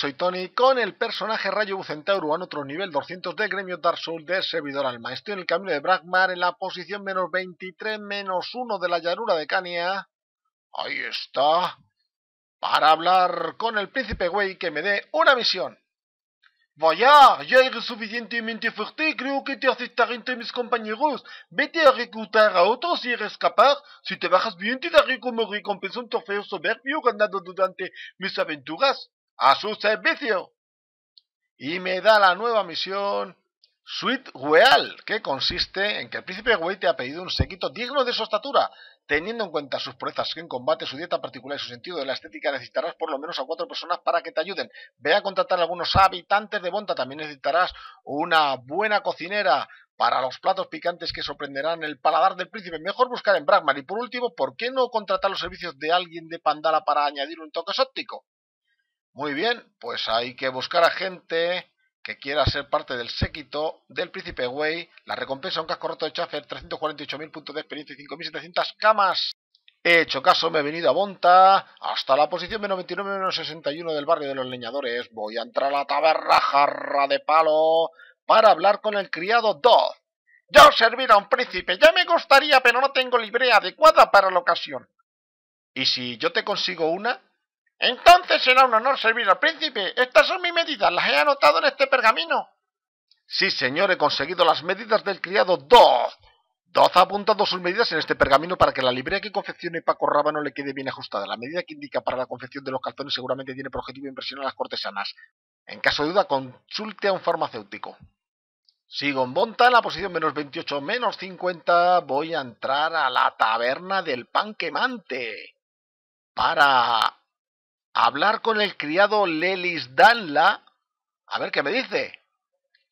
Soy Tony con el personaje Rayo Centauro en otro nivel 200 de Gremio Dark Souls de servidor alma. Estoy en el camino de Bragmar en la posición menos 23 menos 1 de la llanura de Cania. Ahí está. Para hablar con el príncipe Wei que me dé una misión. Vaya, ya eres suficientemente fuerte, creo que te aceptaré entre mis compañeros. Vete a reclutar a otros y escapar. Si te bajas bien, te daré como recompensa un trofeo soberbio ganado durante mis aventuras a su servicio. Y me da la nueva misión Suite Real, que consiste en que el príncipe Wei te ha pedido un sequito digno de su estatura. Teniendo en cuenta sus proezas en combate, su dieta particular y su sentido de la estética, necesitarás por lo menos a cuatro personas para que te ayuden. Ve a contratar a algunos habitantes de Bonta. También necesitarás una buena cocinera para los platos picantes que sorprenderán el paladar del príncipe. Mejor buscar en Bragmar. Y por último, ¿por qué no contratar los servicios de alguien de Pandala para añadir un toque óptico? Muy bien, pues hay que buscar a gente que quiera ser parte del séquito del príncipe Wei. La recompensa un casco roto de Chaffer, 348.000 puntos de experiencia y 5.700 camas. He hecho caso, me he venido a Bonta, hasta la posición menos 29 menos 61 del barrio de los leñadores. Voy a entrar a la taberna jarra de palo para hablar con el criado Dodd. Yo servir a un príncipe, ya me gustaría, pero no tengo librea adecuada para la ocasión. ¿Y si yo te consigo una? Entonces será un honor servir al príncipe. Estas son mis medidas, las he anotado en este pergamino. Sí, señor, he conseguido las medidas del criado Doz. Doz ha apuntado sus medidas en este pergamino para que la librea que confeccione Paco no le quede bien ajustada. La medida que indica para la confección de los calzones seguramente tiene por objetivo impresionar a las cortesanas. En caso de duda, consulte a un farmacéutico. Sigo en Bonta, en la posición menos 28, menos 50. Voy a entrar a la taberna del pan quemante para hablar con el criado Lelis Danla. A ver qué me dice.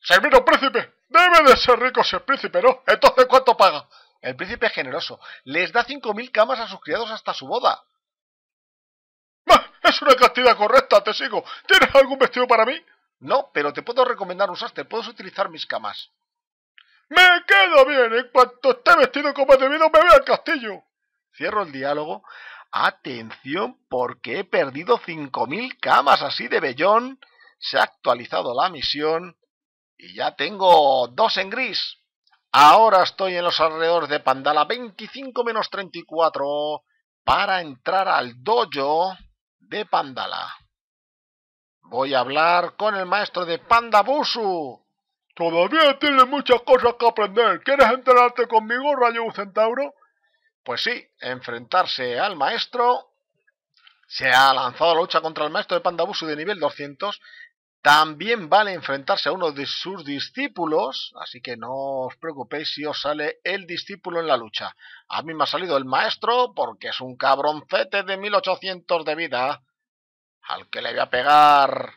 Serviro príncipe. Debe de ser rico ese príncipe, ¿no? Entonces, ¿cuánto paga? El príncipe es generoso. Les da cinco mil camas a sus criados hasta su boda. Es una cantidad correcta, te sigo. ¿Tienes algún vestido para mí? No, pero te puedo recomendar un sastre. Puedes utilizar mis camas. Me queda bien. En cuanto esté vestido como debido, me voy al castillo. Cierro el diálogo Atención porque he perdido 5.000 camas así de bellón. Se ha actualizado la misión y ya tengo dos en gris. Ahora estoy en los alrededores de Pandala 25 menos 34 para entrar al dojo de Pandala. Voy a hablar con el maestro de Pandabusu. Todavía tienes muchas cosas que aprender. ¿Quieres enterarte conmigo, Rayo Centauro? Pues sí, enfrentarse al maestro. Se ha lanzado la lucha contra el maestro de Pandabusu de nivel 200. También vale enfrentarse a uno de sus discípulos, así que no os preocupéis si os sale el discípulo en la lucha. A mí me ha salido el maestro porque es un cabroncete de 1800 de vida, al que le voy a pegar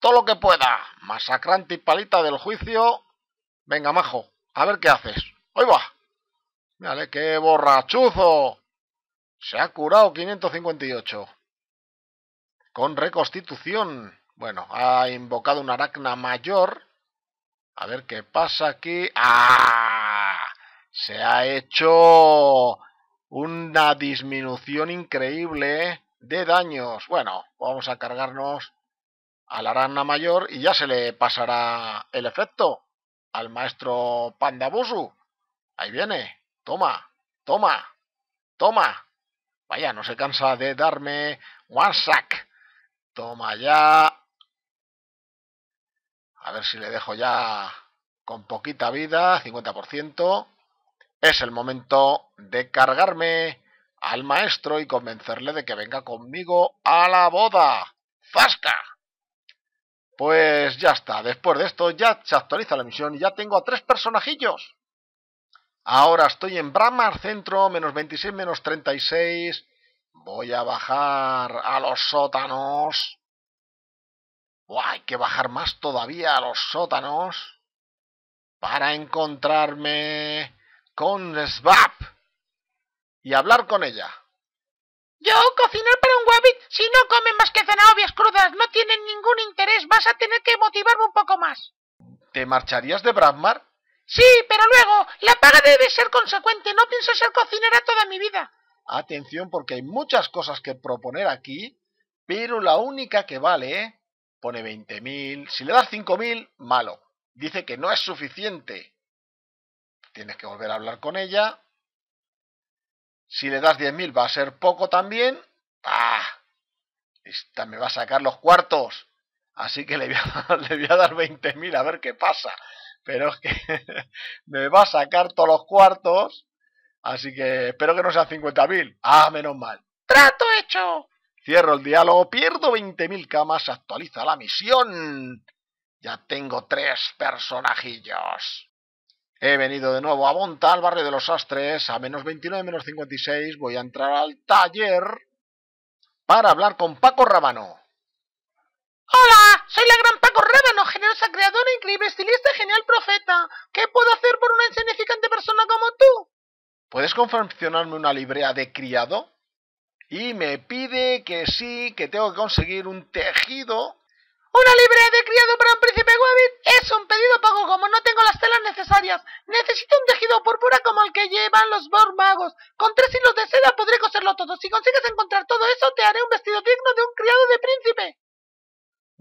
todo lo que pueda. Masacrante y palita del juicio. Venga, majo, a ver qué haces. ¡Hoy va! Vale, qué borrachuzo. Se ha curado 558. Con reconstitución. Bueno, ha invocado una aracna mayor. A ver qué pasa aquí. ¡Ah! Se ha hecho una disminución increíble de daños. Bueno, vamos a cargarnos a la aracna mayor y ya se le pasará el efecto al maestro Pandabusu. Ahí viene. Toma, toma, toma. Vaya, no se cansa de darme one sack. Toma ya. A ver si le dejo ya con poquita vida, 50%. Es el momento de cargarme al maestro y convencerle de que venga conmigo a la boda. ¡Zasca! Pues ya está, después de esto ya se actualiza la misión y ya tengo a tres personajillos. Ahora estoy en Bramar Centro, menos 26, menos 36. Voy a bajar a los sótanos. hay que bajar más todavía a los sótanos. Para encontrarme con Svap. Y hablar con ella. Yo, cocinar para un wabbit, si no come más que zanahorias crudas, no tienen ningún interés, vas a tener que motivarme un poco más. ¿Te marcharías de Bramar? Sí, pero luego la paga debe ser consecuente. No pienso ser cocinera toda mi vida. Atención porque hay muchas cosas que proponer aquí, pero la única que vale pone 20.000. Si le das 5.000, malo. Dice que no es suficiente. Tienes que volver a hablar con ella. Si le das 10.000 va a ser poco también. ¡Ah! Esta me va a sacar los cuartos. Así que le voy a, le voy a dar 20.000 a ver qué pasa. Pero es que me va a sacar todos los cuartos. Así que espero que no sean 50.000. Ah, menos mal. ¡Trato hecho! Cierro el diálogo, pierdo 20.000 camas, actualiza la misión. Ya tengo tres personajillos. He venido de nuevo a Monta, al barrio de los Astres, a menos 29, menos 56. Voy a entrar al taller para hablar con Paco Rábano. Hola, soy la generosa creadora, increíble estilista y genial profeta. ¿Qué puedo hacer por una insignificante persona como tú? ¿Puedes confeccionarme una librea de criado? Y me pide que sí, que tengo que conseguir un tejido. ¿Una librea de criado para un príncipe Wabbit? Es un pedido pago como no tengo las telas necesarias. Necesito un tejido púrpura como el que llevan los Borg magos. Con tres hilos de seda podré coserlo todo. Si consigues encontrar todo eso, te haré un vestido digno de un criado de príncipe.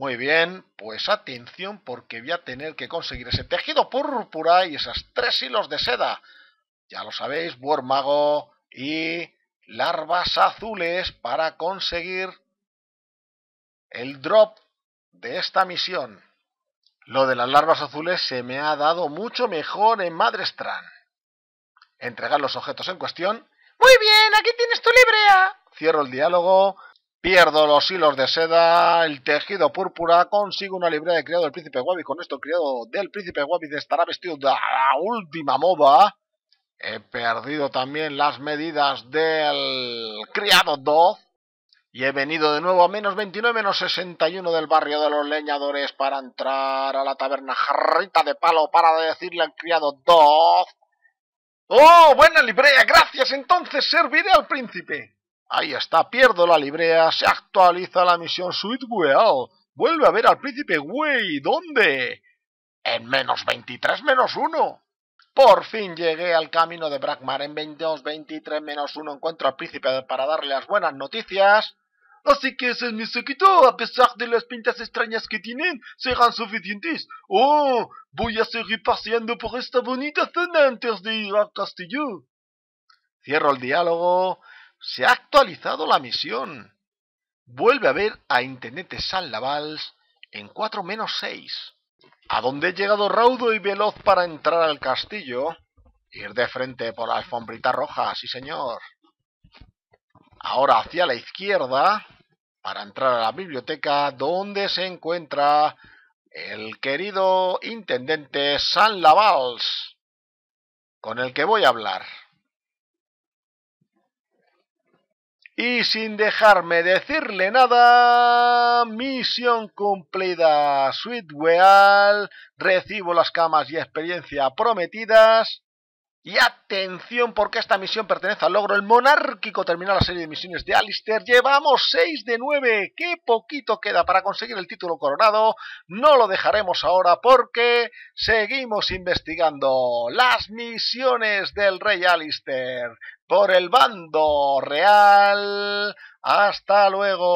Muy bien, pues atención porque voy a tener que conseguir ese tejido púrpura y esas tres hilos de seda. Ya lo sabéis, Borg mago y larvas azules para conseguir el drop de esta misión. Lo de las larvas azules se me ha dado mucho mejor en Madrestrand. Entregar los objetos en cuestión. Muy bien, aquí tienes tu librea. Cierro el diálogo. Pierdo los hilos de seda, el tejido púrpura, consigo una librea de criado del príncipe Wabi. Con esto el criado del príncipe Wabi estará vestido de la última moda. He perdido también las medidas del criado 2. Y he venido de nuevo a menos 29, menos 61 del barrio de los leñadores para entrar a la taberna jarrita de palo para decirle al criado 2. ¡Oh, buena librea! Gracias, entonces serviré al príncipe. Ahí está, pierdo la librea, se actualiza la misión Sweet Well. Vuelve a ver al príncipe Wei. ¿Dónde? En menos 23 menos 1. Por fin llegué al camino de Brakmar en 22, 23 menos 1. Encuentro al príncipe para darle las buenas noticias. Así que ese es mi séquito, a pesar de las pintas extrañas que tienen, serán suficientes. Oh, voy a seguir paseando por esta bonita zona antes de ir al castillo. Cierro el diálogo. Se ha actualizado la misión. Vuelve a ver a Intendente San Lavals en 4 menos 6. A donde he llegado raudo y veloz para entrar al castillo. Ir de frente por la alfombrita roja, sí señor. Ahora hacia la izquierda para entrar a la biblioteca donde se encuentra el querido intendente San Lavals, con el que voy a hablar. Y sin dejarme decirle nada, misión cumplida, Sweet Weal, recibo las camas y experiencia prometidas. Y atención porque esta misión pertenece al logro El Monárquico. Termina la serie de misiones de Alistair. Llevamos 6 de 9. Qué poquito queda para conseguir el título coronado. No lo dejaremos ahora porque seguimos investigando las misiones del rey Alistair por el bando real. Hasta luego.